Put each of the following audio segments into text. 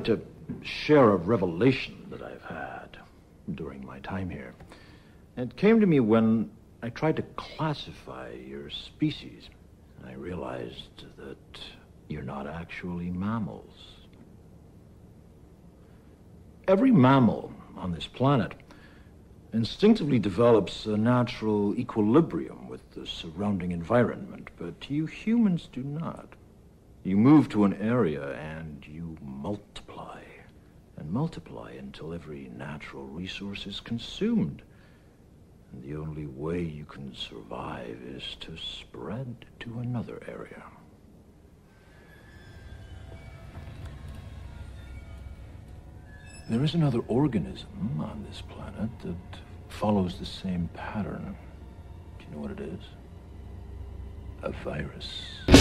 Like to share a revelation that I've had during my time here. It came to me when I tried to classify your species. I realized that you're not actually mammals. Every mammal on this planet instinctively develops a natural equilibrium with the surrounding environment, but you humans do not. You move to an area and you multiply and multiply until every natural resource is consumed. And the only way you can survive is to spread to another area. There is another organism on this planet that follows the same pattern. Do you know what it is? A virus.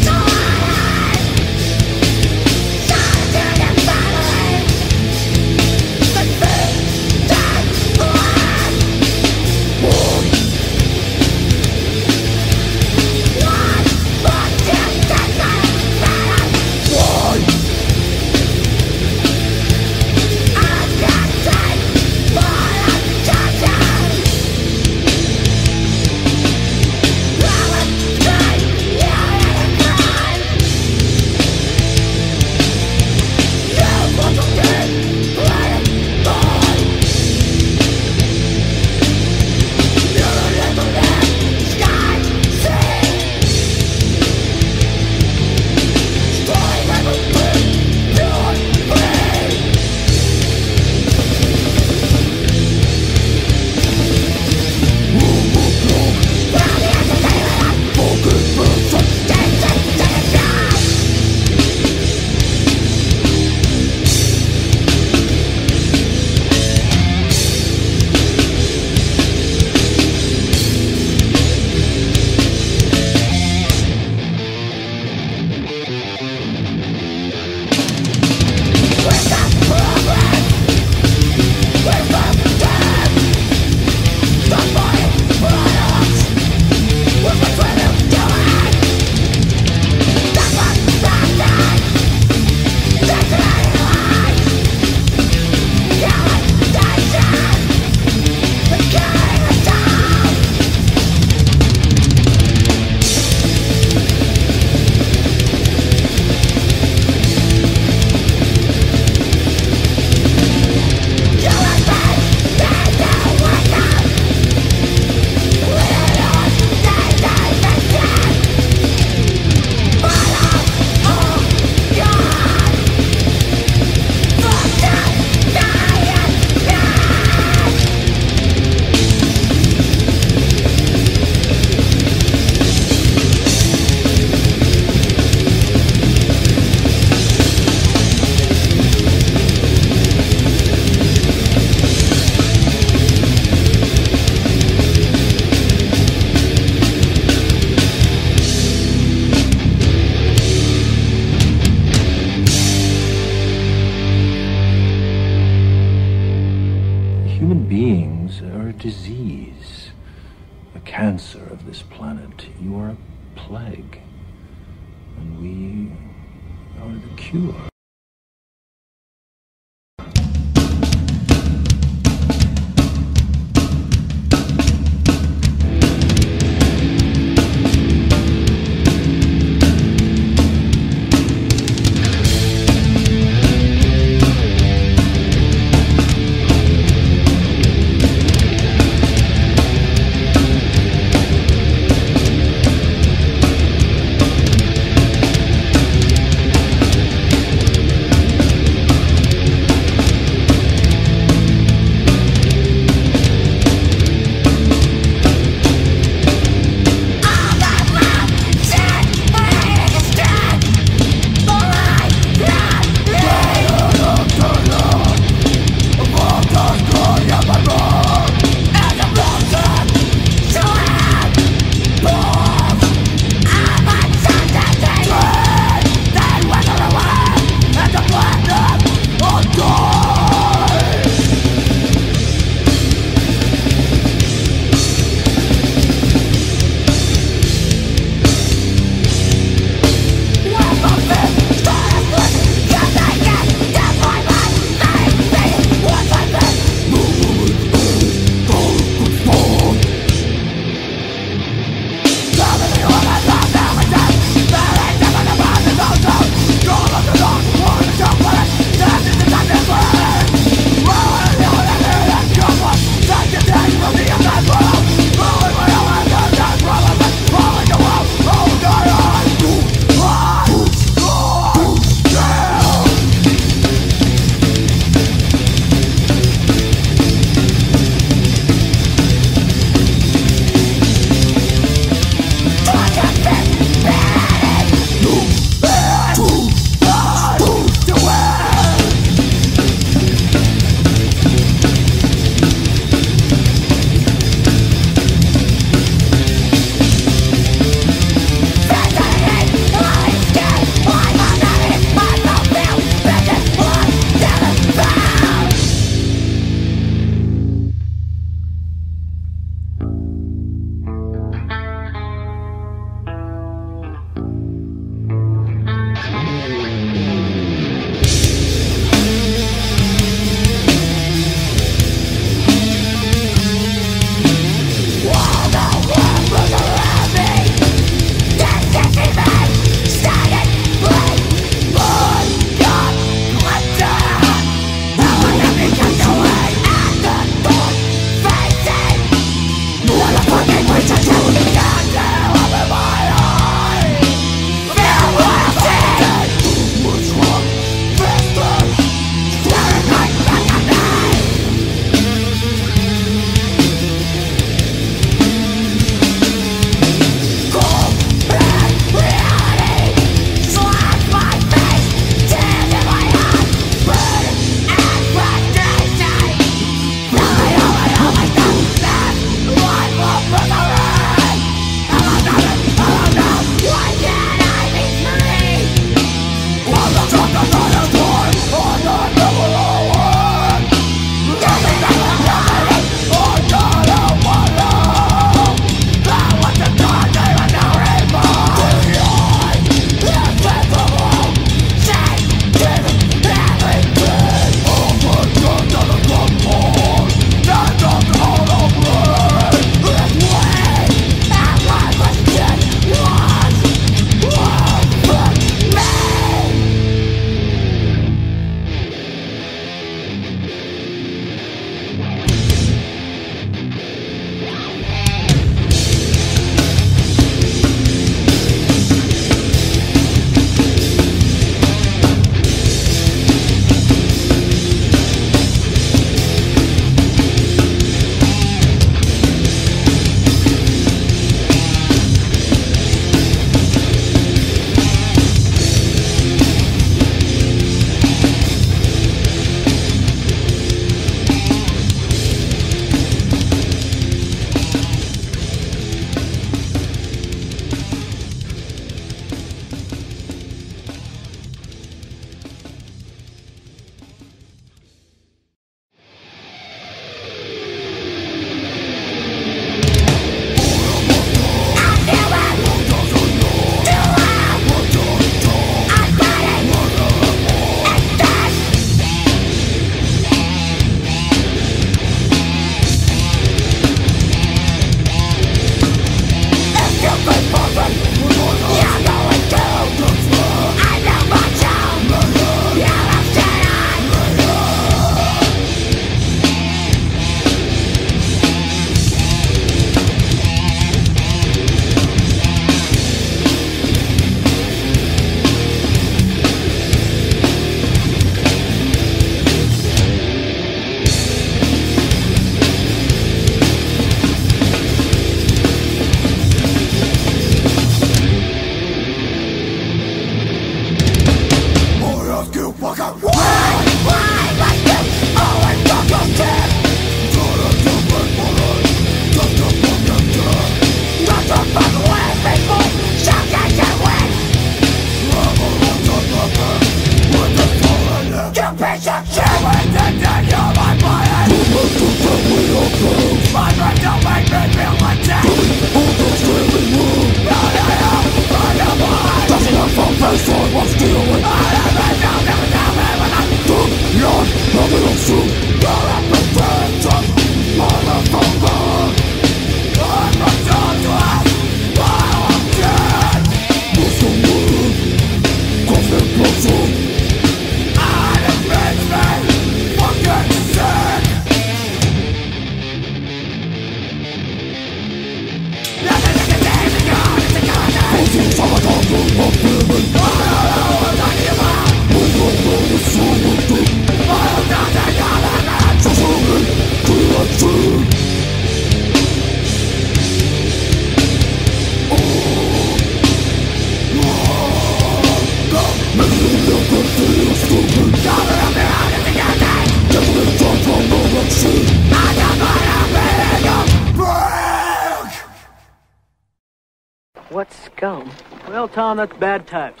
That's bad types.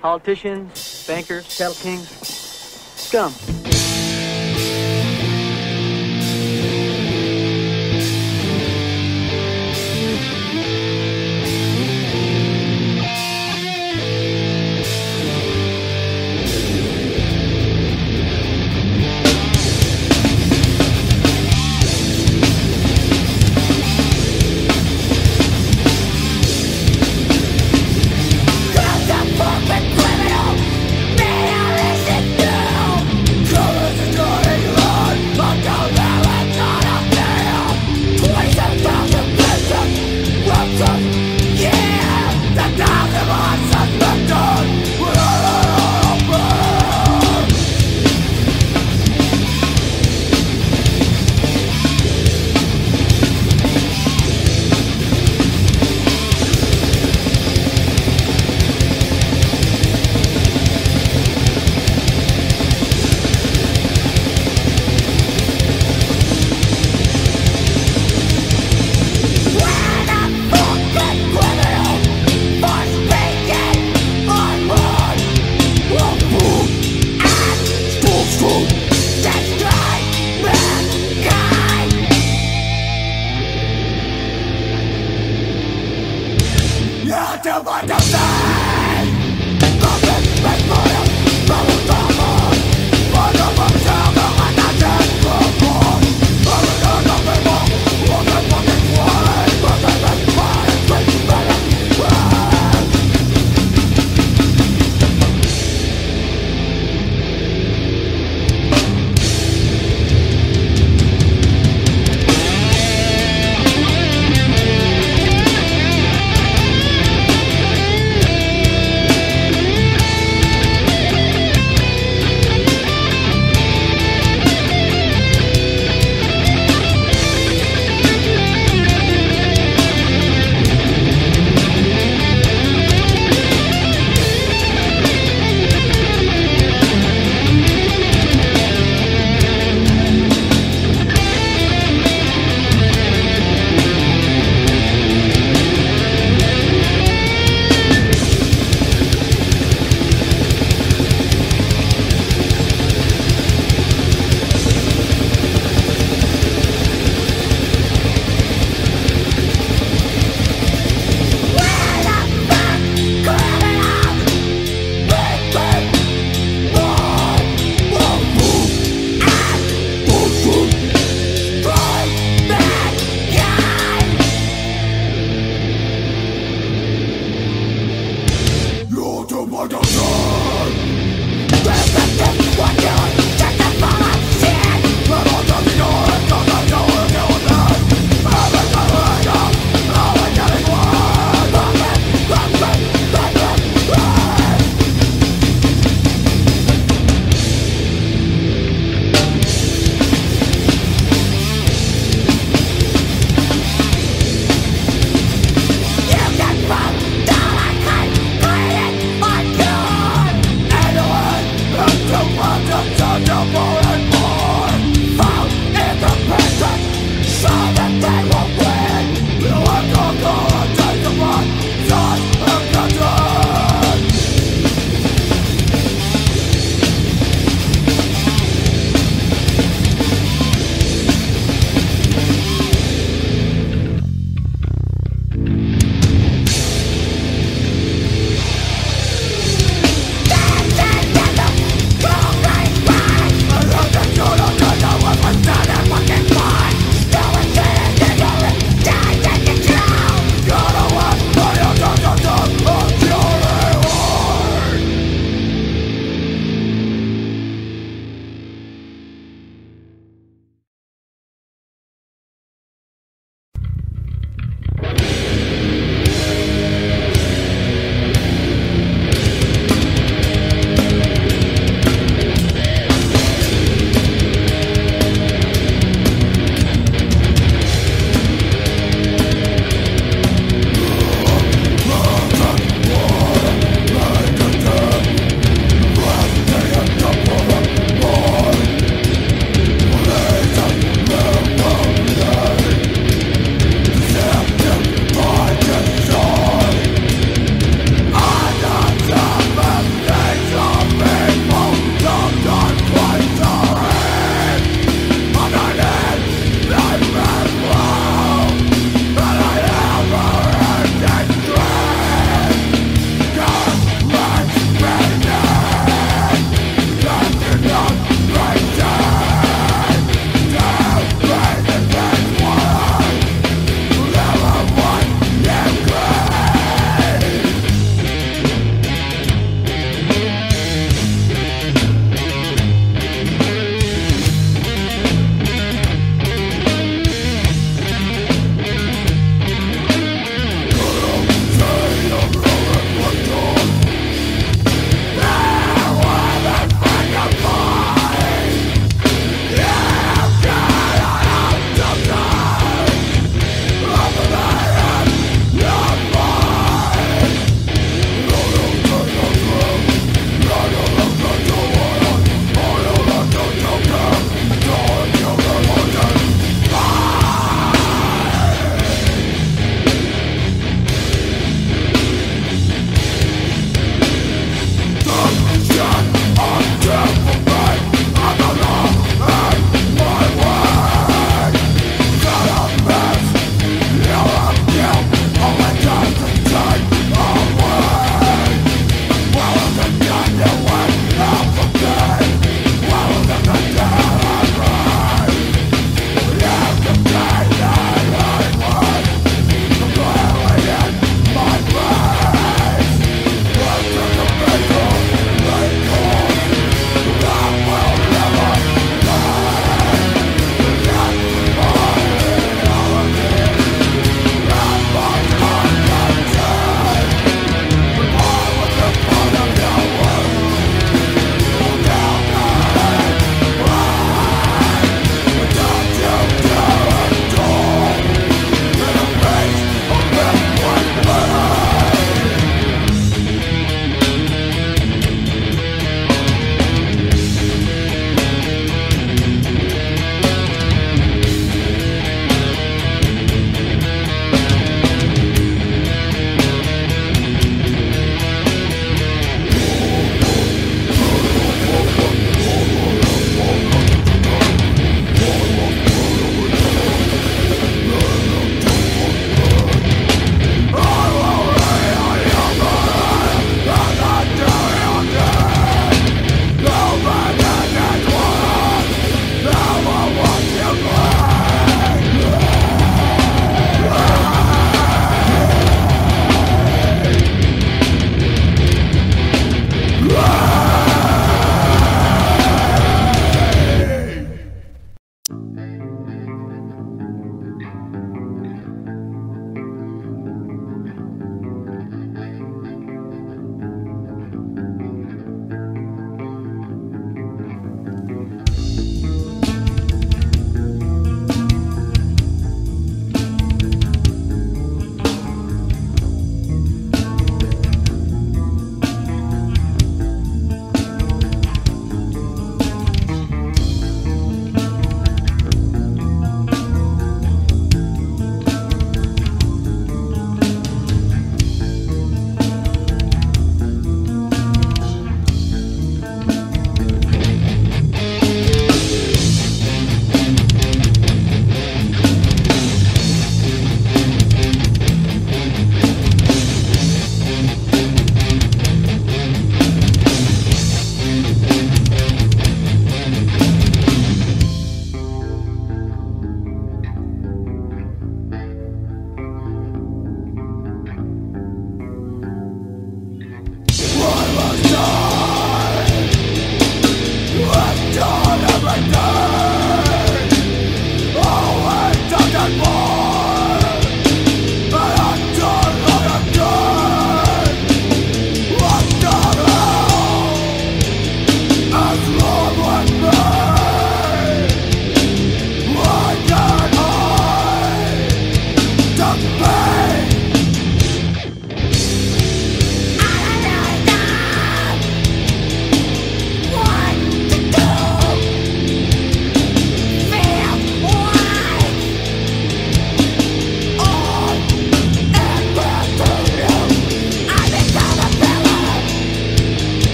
Politicians, bankers, cattle kings. Scum. Someone a that!